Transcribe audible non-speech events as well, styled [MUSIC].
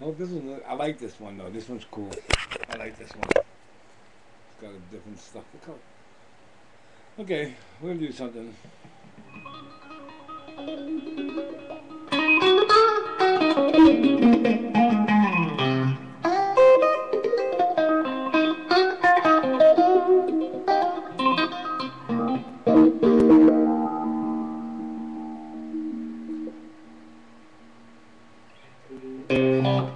Oh, this one. I like this one though. This one's cool. I like this one. It's got a different stuff. Look Okay, we're gonna do something. [LAUGHS] Yeah,